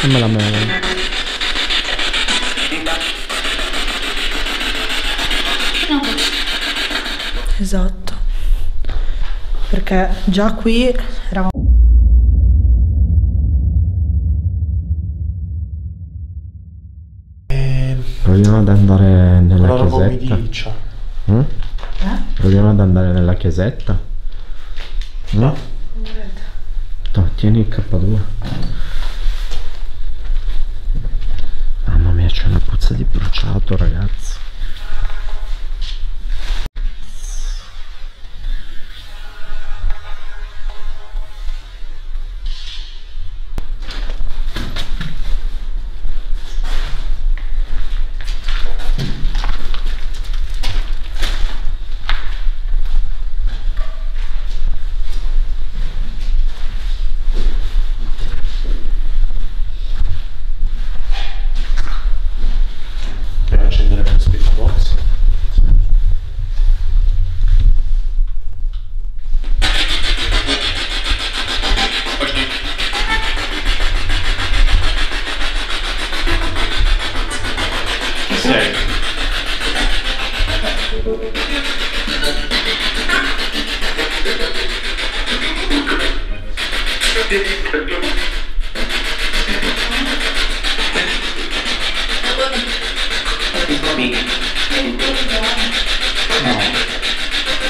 Fammela muovere. Esatto. Perché già qui eravamo... Proviamo ad andare nella La chiesetta. Mm? Eh? Proviamo ad andare nella chiesetta. Mm? No. No, tieni il K2. Mamma mia, c'è una puzza di bruciato, ragazzi.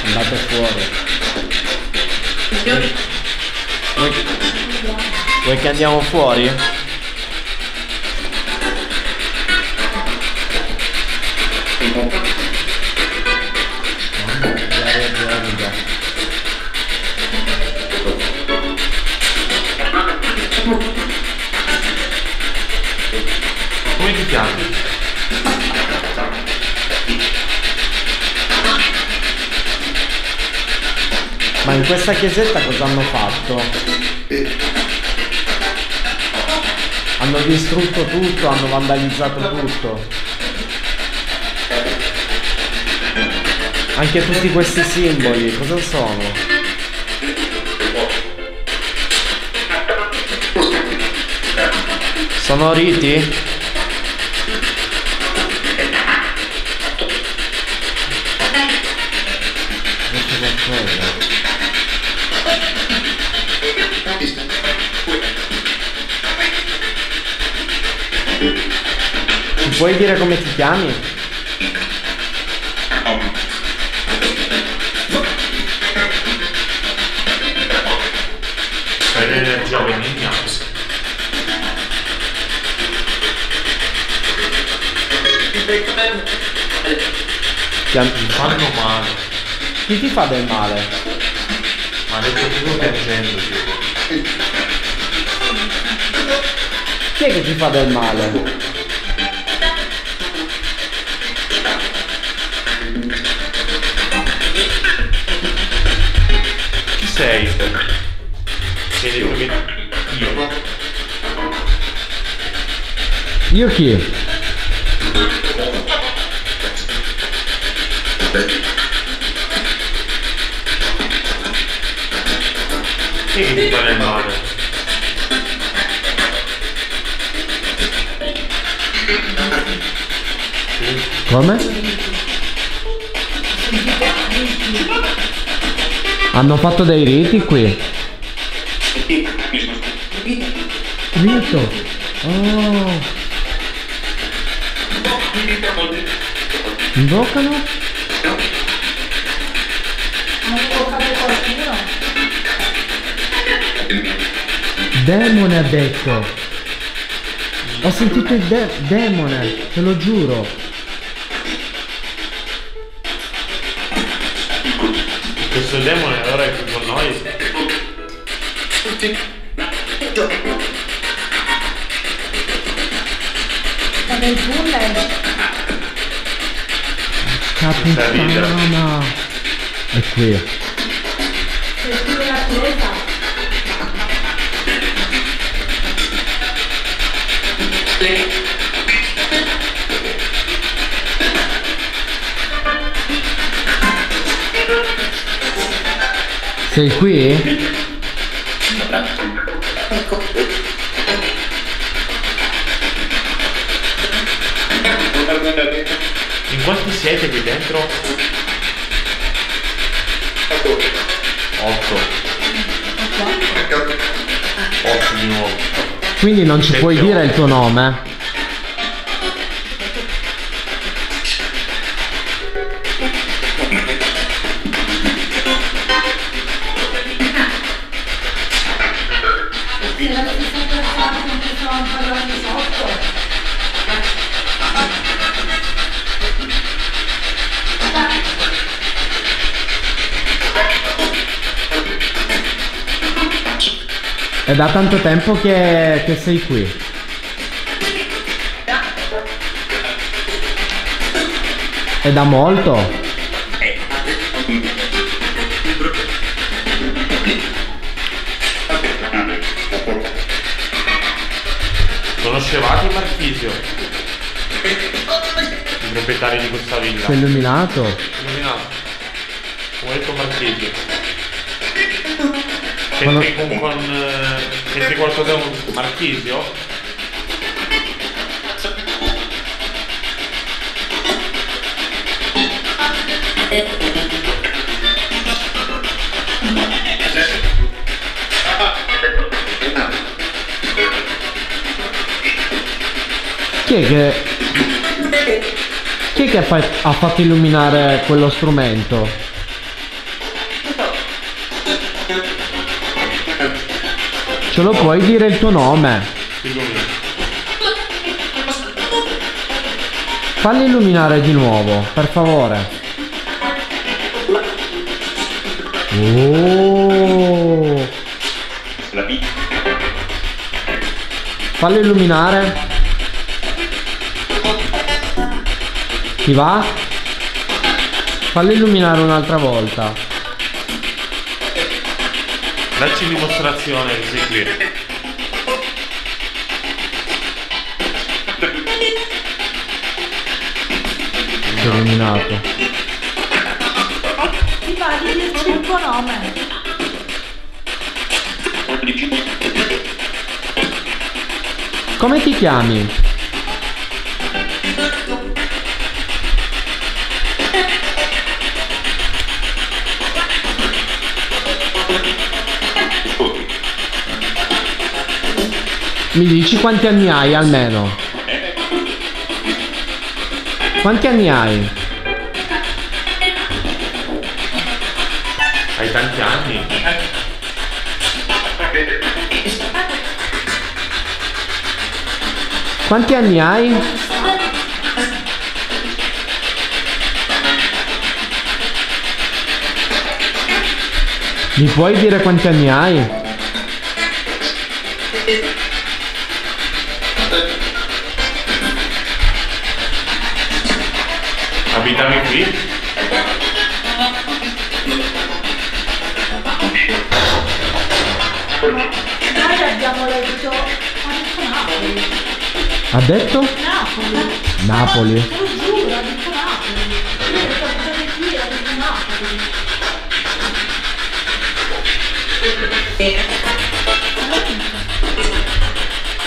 Andate fuori. Vuoi, che andiamo fuori? Questa chiesetta cosa hanno fatto? Hanno distrutto tutto, hanno vandalizzato tutto. Anche tutti questi simboli, cosa sono? Sono riti? C'è qualcosa. Mi puoi dire come ti chiami? Sei l'energia benigna. Mi fanno male. Chi ti fa del male? Ma ha detto tutto piangendo. Chi è che ti fa del male? Chi sei? Sei detto che io. Io chi? Chi è Hanno fatto dei riti qui? Rito? Oh. Invocano? Demone ha detto. Ho sentito il de- demone, te lo giuro. Questo demone allora è qui con noi. Ma nel tunnel. Capitana. È qui. Sei qui? Ecco. In quanti siete qui dentro? 8 8 di nuovo Quindi non ci puoi dire il tuo nome? È da tanto tempo che, che sei qui. È da molto. Conoscevate Marchisio? Il proprietario di questa villa. Sei illuminato. Illuminato. Come detto Marchisio. C'entri con, con eh, c'entri qualcosa con Marchisio? Chi è che... Chi è che ha fatto illuminare quello strumento? Ce lo puoi dire il tuo nome? Falli illuminare di nuovo, per favore. Oh. Falli illuminare. Ti va? Falli illuminare un'altra volta. Dacci dimostrazione che sei qui. È illuminato. Ti di dirci il tuo nome. Come ti chiami? Mi dici quanti anni hai almeno? Quanti anni hai? Hai tanti anni? Quanti anni hai? Mi puoi dire quanti anni hai? Abitavi qui? Noi abbiamo letto. Ha detto Napoli. Ha detto? Napoli. Napoli. Lo giuro, ha detto Napoli. Io ho abbiate qui, ha detto Napoli.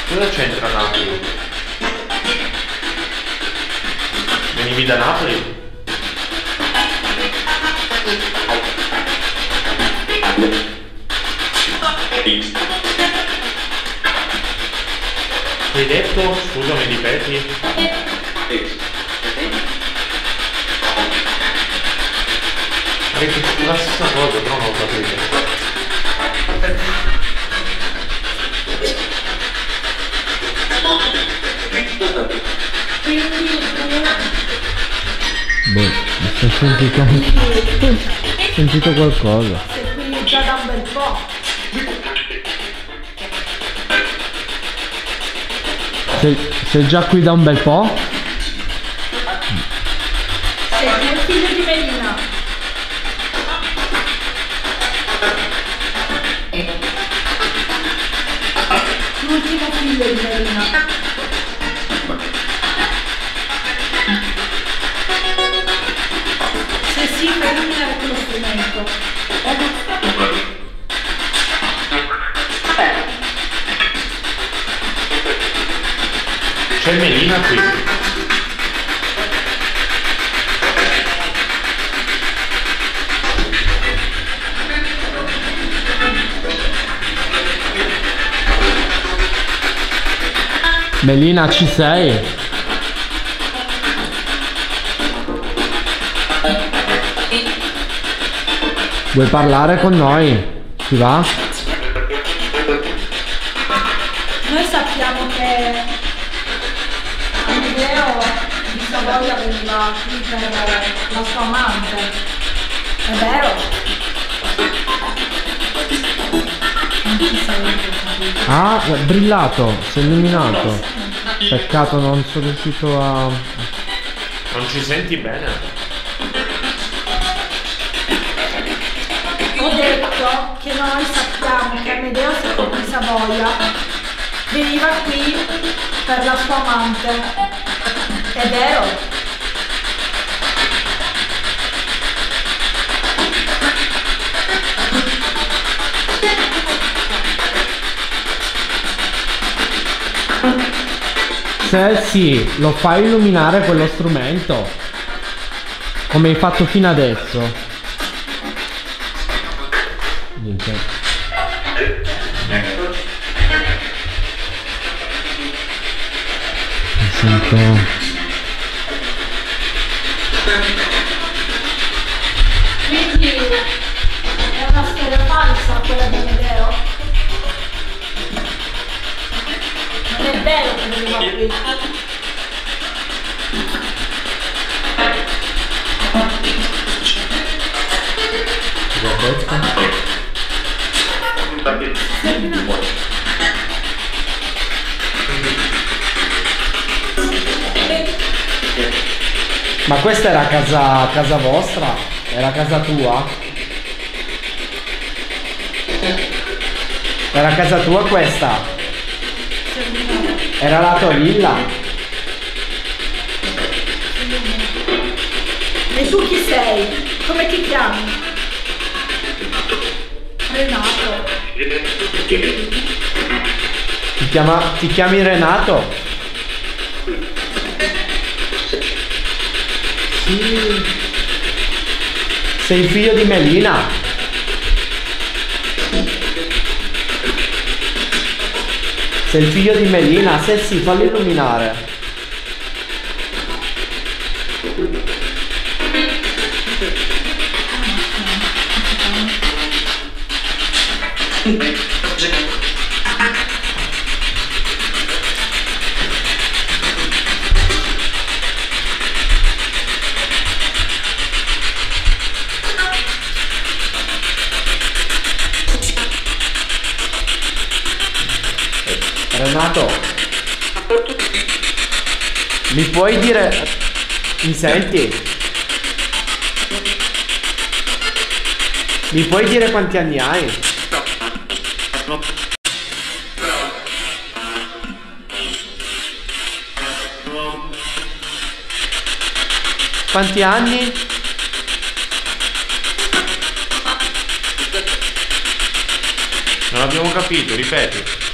Cosa c'entra Napoli? Venivi da Napoli? Hai detto? Scusami, ripeti? Hai detto la stessa cosa, però non ho capito. Quindi Boh, mi sono sentito... ho sentito qualcosa. sei qui già da un bel po'. Sei, sei già qui da un bel po'? Sei il figlio di Melina. L'ultimo figlio di Melina. Melina ci sei? Vuoi parlare con noi? Ti va? Noi sappiamo che Amedeo di Savoia veniva qui per la sua amante. È vero? Ah, brillato, sei illuminato. Peccato non sono riuscito a... Non ci senti bene? Ho detto che noi sappiamo che Amedeo di Savoia veniva qui per la sua amante. È vero? Sì, lo fai illuminare quello strumento. Come hai fatto fino adesso. Niente. Mi sento... È una storia falsa quella di qui. Ma questa era casa, casa vostra? Era casa tua? Era casa tua questa? Era la tua villa? E tu chi sei? Come ti chiami? Renato. Ti, chiama- ti chiami Renato? Sì. Sei figlio di Melina? Sei il figlio di Melina? Se sì, fallo illuminare. Renato, mi puoi dire... Mi senti? Mi puoi dire quanti anni hai? Quanti anni? Non abbiamo capito, ripeti.